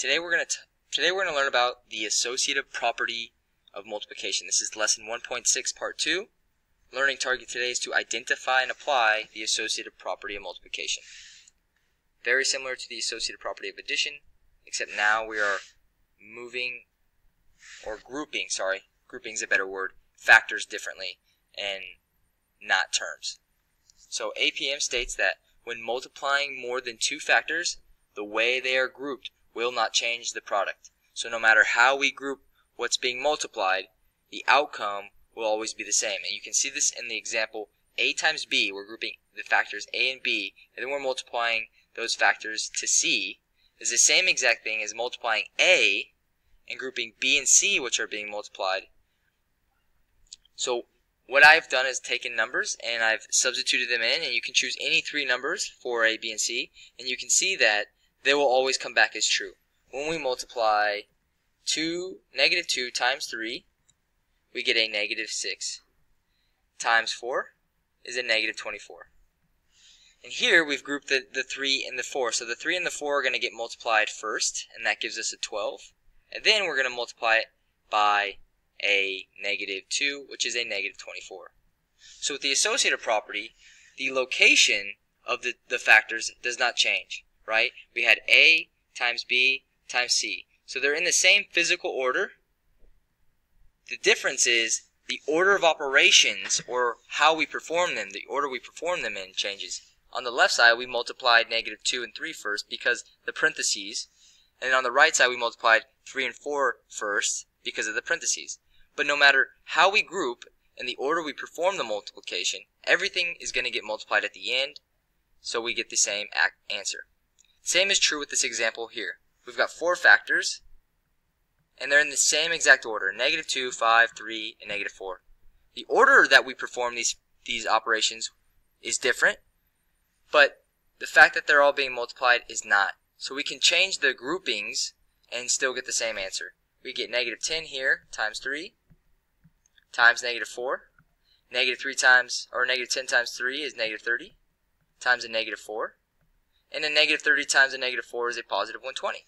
Today we're going to today we're going to learn about the associative property of multiplication. This is lesson 1.6 part 2. Learning target today is to identify and apply the associative property of multiplication. Very similar to the associative property of addition, except now we are moving or grouping, sorry, grouping is a better word, factors differently and not terms. So APM states that when multiplying more than two factors, the way they are grouped will not change the product. So no matter how we group what's being multiplied, the outcome will always be the same. And you can see this in the example a times b. We're grouping the factors a and b, and then we're multiplying those factors to c. Is the same exact thing as multiplying a and grouping b and c, which are being multiplied. So what I've done is taken numbers and I've substituted them in, and you can choose any three numbers for a, b, and c, and you can see that they will always come back as true. When we multiply 2, negative 2 times 3, we get a negative 6. Times 4 is a negative 24. And here we've grouped the, the 3 and the 4. So the 3 and the 4 are going to get multiplied first, and that gives us a 12. And then we're going to multiply it by a negative 2, which is a negative 24. So with the associative property, the location of the, the factors does not change right? We had A times B times C. So they're in the same physical order. The difference is the order of operations or how we perform them, the order we perform them in changes. On the left side, we multiplied negative 2 and 3 first because the parentheses. And on the right side, we multiplied 3 and 4 first because of the parentheses. But no matter how we group and the order we perform the multiplication, everything is going to get multiplied at the end, so we get the same answer. Same is true with this example here. We've got four factors, and they're in the same exact order, negative 2, 5, 3, and negative 4. The order that we perform these, these operations is different, but the fact that they're all being multiplied is not. So we can change the groupings and still get the same answer. We get negative 10 here times 3 times negative 4. Negative 3 times, or negative 10 times 3 is negative 30 times a negative 4 and a negative 30 times a negative 4 is a positive 120.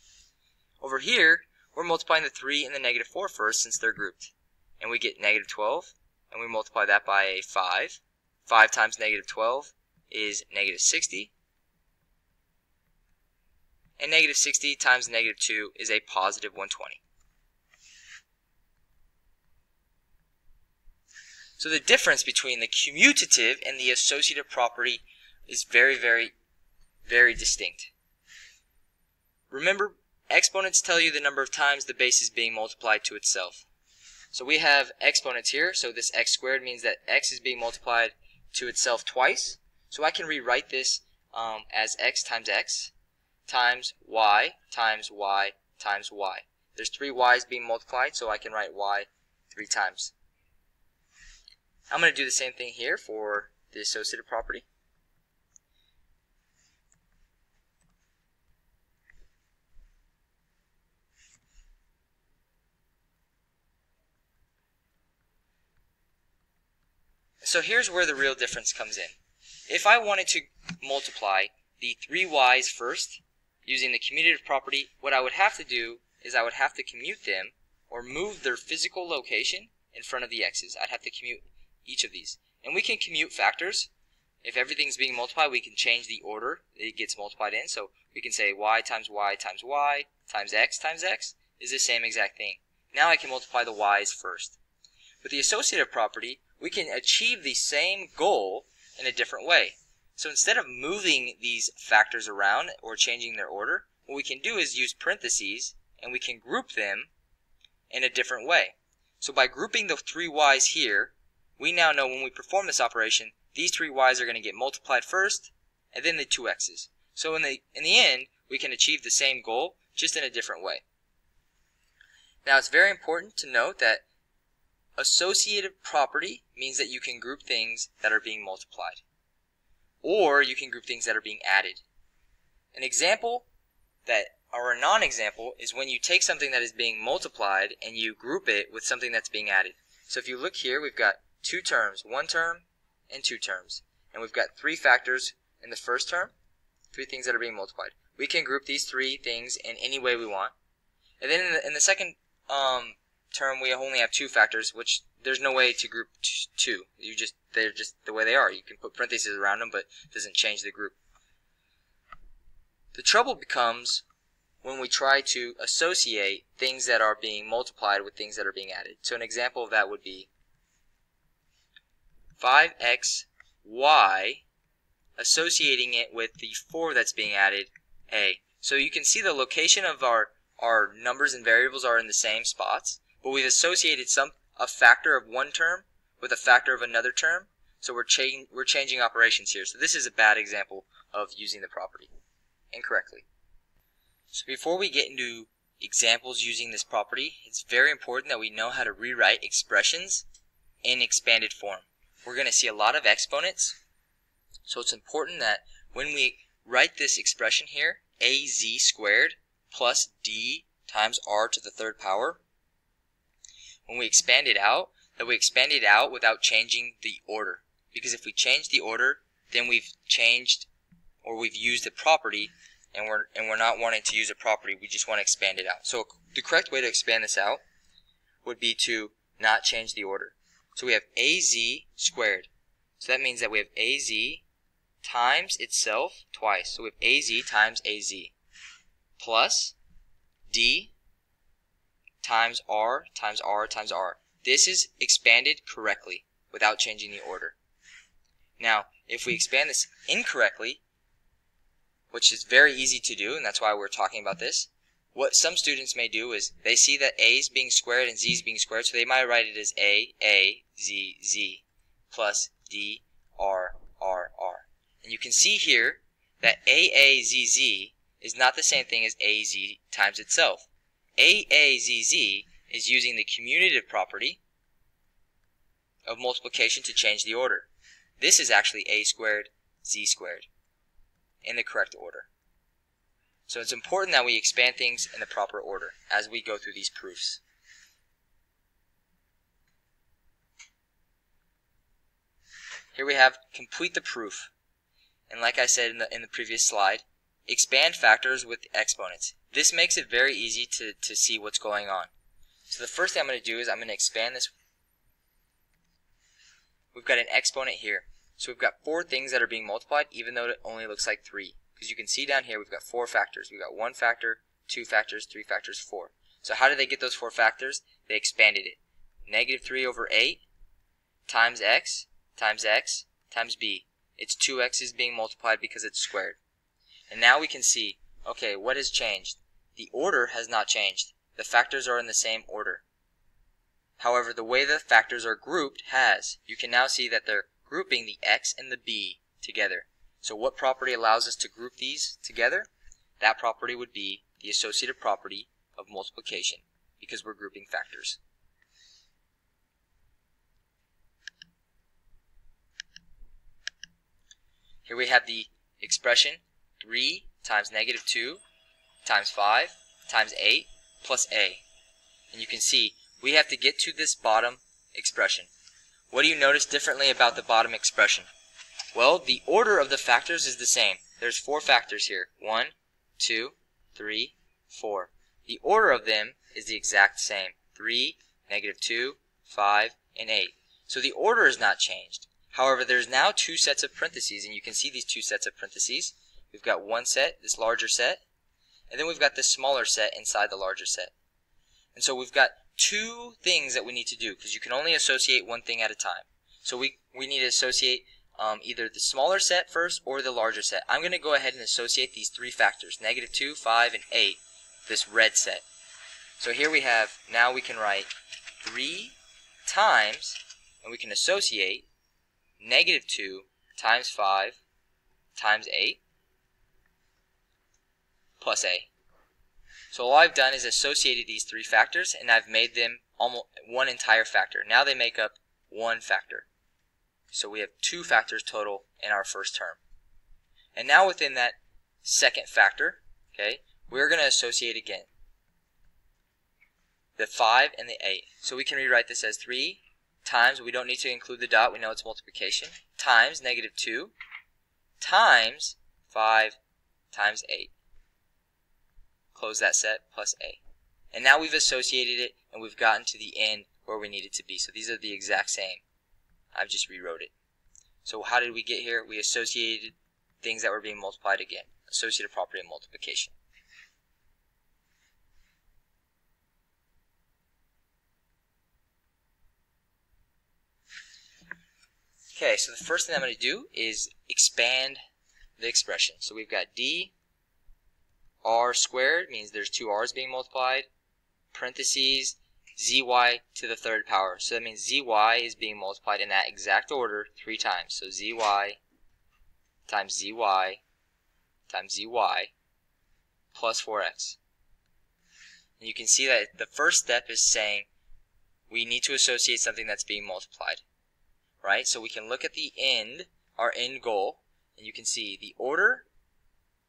Over here, we're multiplying the 3 and the negative 4 first since they're grouped. And we get negative 12, and we multiply that by a 5. 5 times negative 12 is negative 60. And negative 60 times negative 2 is a positive 120. So the difference between the commutative and the associative property is very, very very distinct. Remember, exponents tell you the number of times the base is being multiplied to itself. So we have exponents here, so this x squared means that x is being multiplied to itself twice. So I can rewrite this um, as x times x times y times y times y. There's three y's being multiplied, so I can write y three times. I'm going to do the same thing here for the associative property. So here's where the real difference comes in. If I wanted to multiply the three y's first, using the commutative property, what I would have to do is I would have to commute them, or move their physical location in front of the x's. I'd have to commute each of these. And we can commute factors. If everything's being multiplied, we can change the order it gets multiplied in. So we can say y times y times y times x times x is the same exact thing. Now I can multiply the y's first. With the associative property, we can achieve the same goal in a different way. So instead of moving these factors around or changing their order, what we can do is use parentheses and we can group them in a different way. So by grouping the three y's here, we now know when we perform this operation, these three y's are going to get multiplied first and then the two x's. So in the, in the end, we can achieve the same goal just in a different way. Now it's very important to note that Associative property means that you can group things that are being multiplied. Or you can group things that are being added. An example that or a non-example is when you take something that is being multiplied and you group it with something that's being added. So if you look here, we've got two terms, one term and two terms. And we've got three factors in the first term, three things that are being multiplied. We can group these three things in any way we want. And then in the, in the second um, term, we only have two factors, which there's no way to group two. You just they're just the way they are. You can put parentheses around them, but it doesn't change the group. The trouble becomes when we try to associate things that are being multiplied with things that are being added. So an example of that would be 5xy associating it with the 4 that's being added, a. So you can see the location of our, our numbers and variables are in the same spots, but we've associated some a factor of one term with a factor of another term, so we're, cha we're changing operations here. So this is a bad example of using the property incorrectly. So before we get into examples using this property, it's very important that we know how to rewrite expressions in expanded form. We're going to see a lot of exponents, so it's important that when we write this expression here, az squared plus d times r to the third power, when we expand it out, that we expand it out without changing the order. Because if we change the order, then we've changed or we've used a property and we're and we're not wanting to use a property, we just want to expand it out. So the correct way to expand this out would be to not change the order. So we have az squared. So that means that we have az times itself twice. So we have az times az plus d times r times r times r. This is expanded correctly without changing the order. Now, if we expand this incorrectly, which is very easy to do, and that's why we're talking about this. What some students may do is they see that a is being squared and z is being squared, so they might write it as a, a, z, z, plus d, r, r, r. And you can see here that a, a, z, z is not the same thing as a, z times itself. A, a, z, z is using the commutative property of multiplication to change the order. This is actually a squared, z squared in the correct order. So it's important that we expand things in the proper order as we go through these proofs. Here we have complete the proof. And like I said in the, in the previous slide, expand factors with exponents. This makes it very easy to, to see what's going on. So the first thing I'm going to do is I'm going to expand this. We've got an exponent here. So we've got four things that are being multiplied, even though it only looks like three. Because you can see down here, we've got four factors. We've got one factor, two factors, three factors, four. So how did they get those four factors? They expanded it. Negative 3 over 8 times x times x times b. It's 2x's being multiplied because it's squared. And now we can see, okay, what has changed? The order has not changed. The factors are in the same order. However, the way the factors are grouped has. You can now see that they're grouping the x and the b together. So what property allows us to group these together? That property would be the associative property of multiplication because we're grouping factors. Here we have the expression 3 times negative 2 times 5 times 8 plus a. And you can see we have to get to this bottom expression. What do you notice differently about the bottom expression? Well, the order of the factors is the same. There's four factors here. One, two, three, four. The order of them is the exact same. 3, negative 2, 5, and 8. So the order is not changed. However, there's now two sets of parentheses, and you can see these two sets of parentheses. We've got one set, this larger set, and then we've got this smaller set inside the larger set. And so we've got two things that we need to do because you can only associate one thing at a time. So we, we need to associate um, either the smaller set first or the larger set. I'm going to go ahead and associate these three factors, negative 2, 5, and 8, this red set. So here we have, now we can write 3 times, and we can associate negative 2 times 5 times 8 plus a. So all I've done is associated these three factors, and I've made them almost one entire factor. Now they make up one factor. So we have two factors total in our first term. And now within that second factor, okay, we're going to associate again the 5 and the 8. So we can rewrite this as 3 times, we don't need to include the dot, we know it's multiplication, times negative 2 times 5 times 8 close that set, plus a. And now we've associated it, and we've gotten to the end where we need it to be. So these are the exact same. I've just rewrote it. So how did we get here? We associated things that were being multiplied again. Associative property of multiplication. Okay, so the first thing I'm going to do is expand the expression. So we've got d r squared means there's two r's being multiplied, parentheses zy to the third power. So that means zy is being multiplied in that exact order three times. So zy times zy times zy plus 4x. And you can see that the first step is saying we need to associate something that's being multiplied right? So we can look at the end, our end goal, and you can see the order,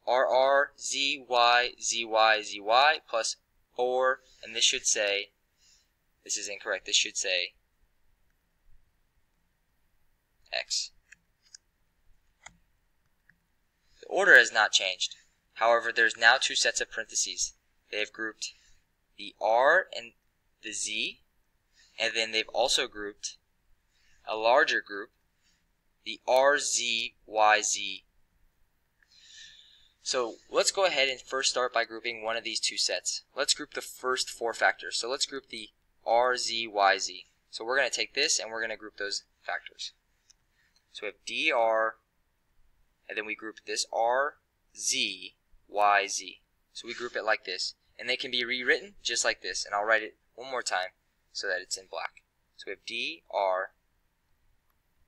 RR, ZY, ZY, ZY, plus 4, and this should say, this is incorrect, this should say X. The order has not changed. However, there's now two sets of parentheses. They have grouped the R and the Z, and then they've also grouped a larger group, the RZYZ. So let's go ahead and first start by grouping one of these two sets. Let's group the first four factors. So let's group the RZYZ. So we're going to take this and we're going to group those factors. So we have DR, and then we group this RZYZ. So we group it like this. And they can be rewritten just like this. And I'll write it one more time so that it's in black. So we have DR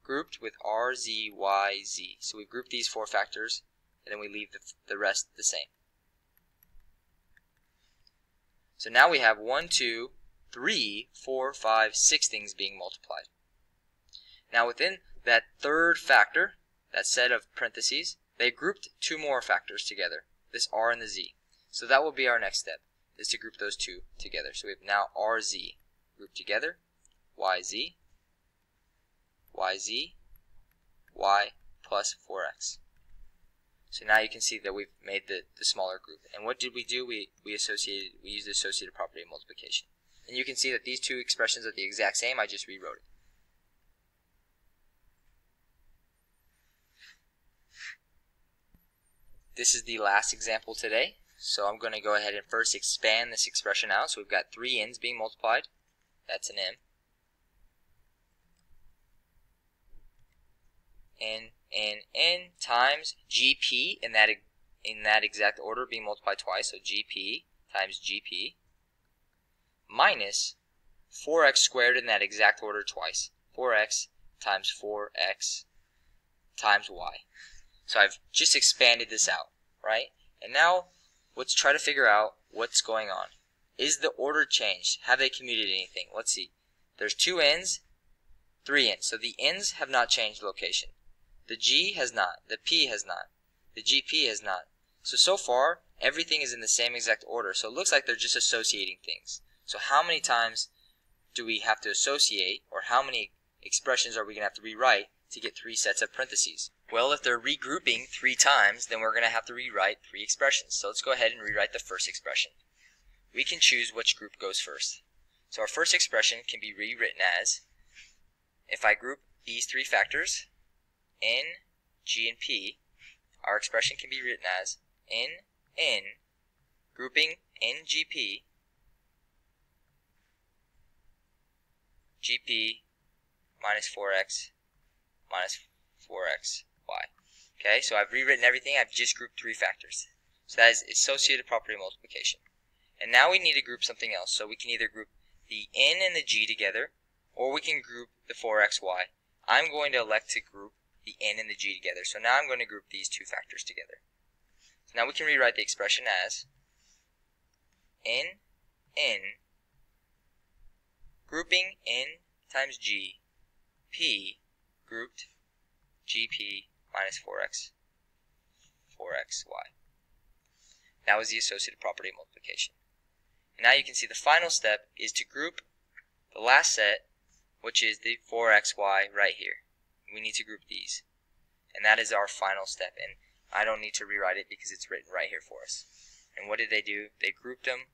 grouped with R, Z, Y, Z. So we've grouped these four factors, and then we leave the, the rest the same. So now we have one, two, three, four, five, six things being multiplied. Now within that third factor, that set of parentheses, they grouped two more factors together, this R and the Z. So that will be our next step, is to group those two together. So we have now RZ grouped together, YZ, yz, y plus 4x. So now you can see that we've made the, the smaller group. And what did we do? We, we associated, we used the associative property of multiplication. And you can see that these two expressions are the exact same, I just rewrote it. This is the last example today. So I'm going to go ahead and first expand this expression out. So we've got three n's being multiplied. That's an n. n, n, n times gp in that in that exact order being multiplied twice, so gp times gp minus 4x squared in that exact order twice, 4x times 4x times y. So I've just expanded this out, right? And now let's try to figure out what's going on. Is the order changed? Have they commuted anything? Let's see. There's two n's, three n's. So the n's have not changed location. The G has not. The P has not. The GP has not. So, so far, everything is in the same exact order. So it looks like they're just associating things. So how many times do we have to associate, or how many expressions are we going to have to rewrite to get three sets of parentheses? Well, if they're regrouping three times, then we're going to have to rewrite three expressions. So let's go ahead and rewrite the first expression. We can choose which group goes first. So our first expression can be rewritten as, if I group these three factors, n, g, and p, our expression can be written as n, n, grouping ngp, gp minus 4x minus 4xy. Okay, so I've rewritten everything. I've just grouped three factors. So that is associative property multiplication. And now we need to group something else. So we can either group the n and the g together, or we can group the 4xy. I'm going to elect to group the n and the g together. So now I'm going to group these two factors together. So now we can rewrite the expression as n, n, grouping n times g, p, grouped gp minus 4x, 4xy. That was the associative property of multiplication. And now you can see the final step is to group the last set, which is the 4xy right here we need to group these. And that is our final step. And I don't need to rewrite it because it's written right here for us. And what did they do? They grouped them